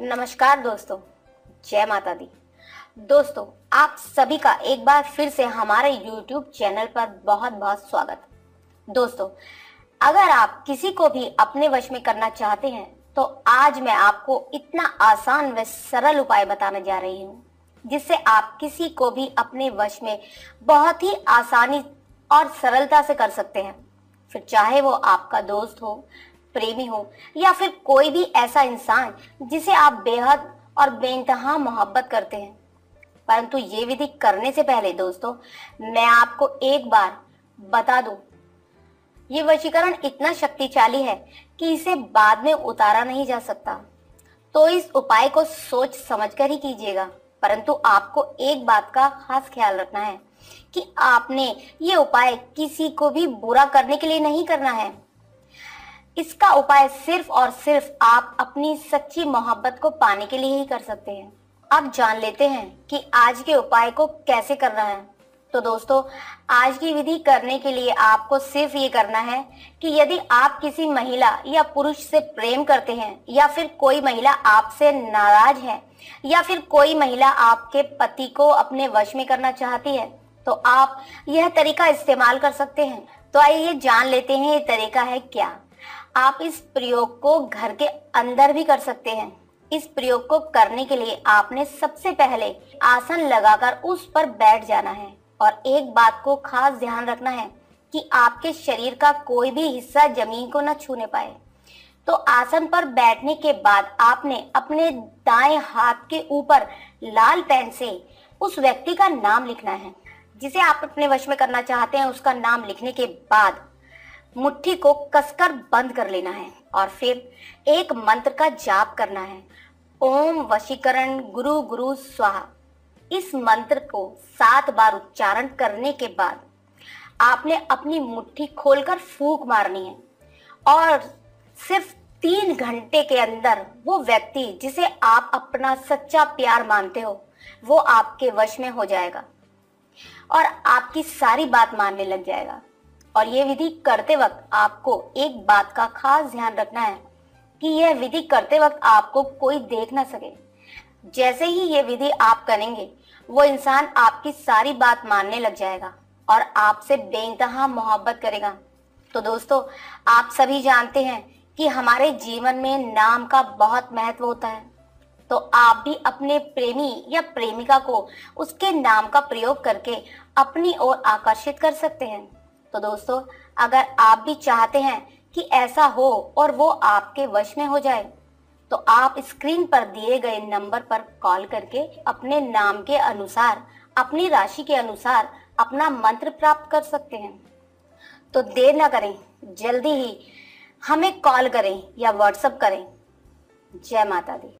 नमस्कार दोस्तों, जय माता दी। दोस्तों, आप सभी का एक बार फिर से हमारे YouTube चैनल पर बहुत बहुत स्वागत। दोस्तों, अगर आप किसी को भी अपने वश में करना चाहते हैं तो आज मैं आपको इतना आसान व सरल उपाय बताने जा रही हूँ, जिससे आप किसी को भी अपने वश में बहुत ही आसानी और सरलता से कर सकते हैं। फिर चाहे वो आपका दोस्त हो प्रेमी हो या फिर कोई भी ऐसा इंसान जिसे आप बेहद और बेनतहा मोहब्बत करते हैं। परंतु ये विधि करने से पहले दोस्तों, मैं आपको एक बार बता दूँ, ये वशीकरण इतना शक्तिशाली है कि इसे बाद में उतारा नहीं जा सकता। तो इस उपाय को सोच समझकर ही कीजिएगा। परंतु आपको एक बात का खास ख्याल रखना है कि आपने ये उपाय किसी को भी बुरा करने के लिए नहीं करना है। इसका उपाय सिर्फ़ और सिर्फ़ आप अपनी सच्ची मोहब्बत को पाने के लिए ही कर सकते हैं। अब जान लेते हैं कि आज के उपाय को कैसे करना है। तो दोस्तों, आज की विधि करने के लिए आपको सिर्फ़ ये करना है कि यदि आप किसी महिला या पुरुष से प्रेम करते हैं, या फिर कोई महिला आपसे नाराज़ है, या फिर कोई महिला आपके पति को अपने वश में करना चाहती है तो आप यह तरीका इस्तेमाल कर सकते हैं। तो आइए जान लेते हैं ये तरीका है क्या। आप इस प्रयोग को घर के अंदर भी कर सकते हैं। इस प्रयोग को करने के लिए आपने सबसे पहले आसन लगाकर उस पर बैठ जाना है और एक बात को खास ध्यान रखना है कि आपके शरीर का कोई भी हिस्सा ज़मीन को न छूने पाए। तो आसन पर बैठने के बाद आपने अपने दाएँ हाथ के ऊपर लाल पेन से उस व्यक्ति का नाम लिखना है, जिसे आप अपने वश में करना चाहते हैं, उसका नाम लिखने के बाद मुट्ठी को कसकर बंद कर लेना है और फिर एक मंत्र का जाप करना है। ओम वशीकरण गुरु गुरु स्वाहा। इस मंत्र को सात बार उच्चारण करने के बाद आपने अपनी मुट्ठी खोलकर फूक मारनी है और सिर्फ़ तीन घंटे के अंदर वो व्यक्ति जिसे आप अपना सच्चा प्यार मानते हो, वो आपके वश में हो जाएगा और आपकी सारी बात मानने लग जाएगा। और ये विधि करते वक्त आपको एक बात का खास ध्यान रखना है कि यह विधि करते वक्त आपको कोई देख ना सके। जैसे ही ये विधि आप करेंगे, वो इंसान आपकी सारी बात मानने लग जाएगा और आपसे बेइंतहा मोहब्बत करेगा। तो दोस्तों, आप सभी जानते हैं कि हमारे जीवन में नाम का बहुत महत्व होता है। तो आप भी अपने प्रेमी या प्रेमिका को उसके नाम का प्रयोग करके अपनी ओर आकर्षित कर सकते हैं। तो दोस्तों, अगर आप भी चाहते हैं कि ऐसा हो और वो आपके वश में हो जाए तो आप स्क्रीन पर दिए गए नंबर पर कॉल करके अपने नाम के अनुसार, अपनी राशि के अनुसार अपना मंत्र प्राप्त कर सकते हैं। तो देर ना करें, जल्दी ही हमें कॉल करें या व्हाट्सएप करें। जय माता दी।